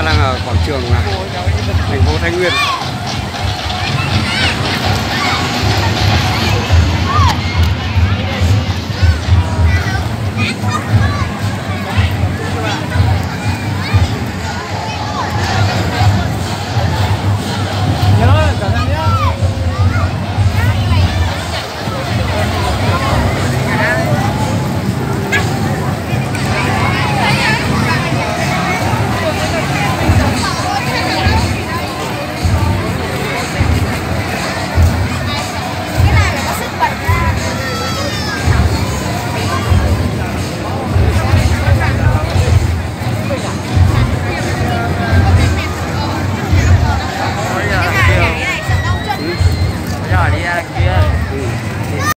đang ở quảng trường thành phố Thái Nguyên.